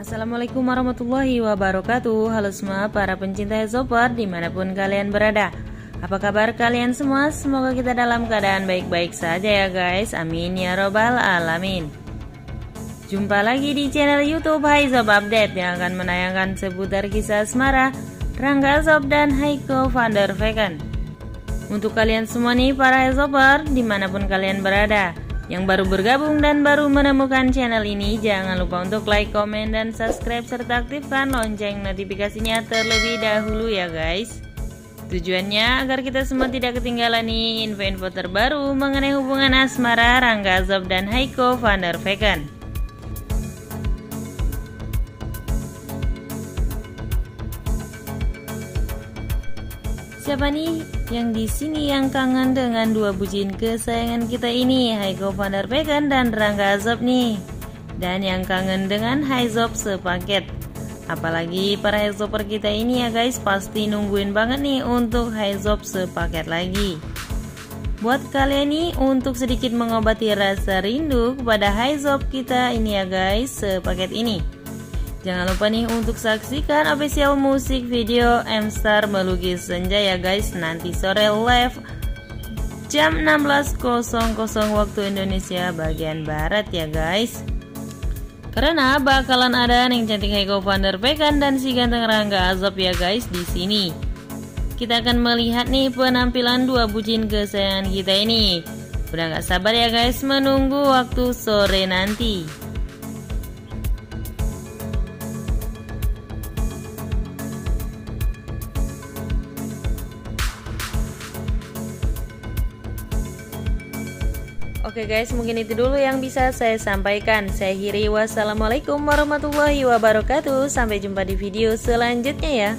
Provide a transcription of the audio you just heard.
Assalamualaikum warahmatullahi wabarakatuh. Halo semua para pencinta Hezopor di mana pun kalian berada. Apa kabar kalian semua? Semoga kita dalam keadaan baik-baik saja ya guys. Amin ya robbal alamin. Jumpa lagi di channel youtube Haizop Update Yang akan menayangkan seputar kisah asmara Rangga Zop dan Haiko van der Vegan Untuk kalian semua nih para Hezopor di mana pun kalian berada yang baru bergabung dan baru menemukan channel ini, jangan lupa untuk like, komen, dan subscribe serta aktifkan lonceng notifikasinya terlebih dahulu ya guys. Tujuannya agar kita semua tidak ketinggalan nih info-info terbaru mengenai hubungan asmara Rangga Zob dan Haiko van der Vegan. Siapa nih yang di sini yang kangen dengan dua bucin kesayangan kita ini, Haiko van der Vegan dan Rangga Azop nih. Dan yang kangen dengan Haizop sepaket. Apalagi para Haizoper kita ini ya guys, pasti nungguin banget nih untuk Haizop sepaket lagi. Buat kalian nih untuk sedikit mengobati rasa rindu kepada Haizop kita ini ya guys, sepaket ini. Jangan lupa nih untuk saksikan official musik video M-Star melukis senja ya guys Nanti sore live jam 16.00 waktu Indonesia bagian Barat ya guys. Karena bakalan ada Neng Cantik Heiko van der Vegan dan si ganteng Rangga Azop ya guys di sini. Kita akan melihat nih penampilan dua bucin kesayangan kita ini. Udah gak sabar ya guys menunggu waktu sore nanti Oke guys, mungkin itu dulu yang bisa saya sampaikan. Saya Hiri, wassalamualaikum warahmatullahi wabarakatuh. Sampai jumpa di video selanjutnya ya.